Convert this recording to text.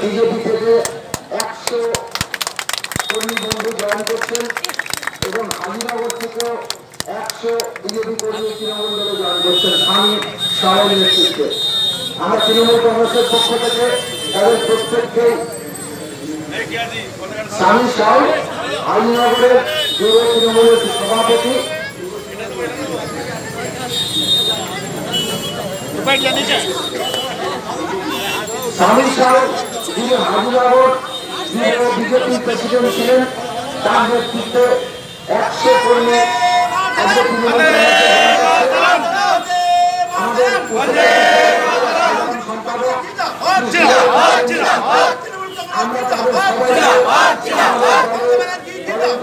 BJP থেকে একশো কর্মী বন্ধু জয়েন করছেন এবং হাজিনগর থেকেও একশো বিজেপি কর্মী তৃণমূল দলে জয়েন করছেন। স্বামী শাহের নেতৃত্বে আমরা তৃণমূল কংগ্রেসের পক্ষ থেকে তাদের প্রত্যেককে স্বামী শাহ হাজিনগরের যুব তৃণমূলের সভাপতি। স্বামী শাহ যিনি হাজিনগর বিজেপি প্রেসিডেন্ট ছিলেন, তার নেতৃত্বে একশো কর্মী তৃণমূল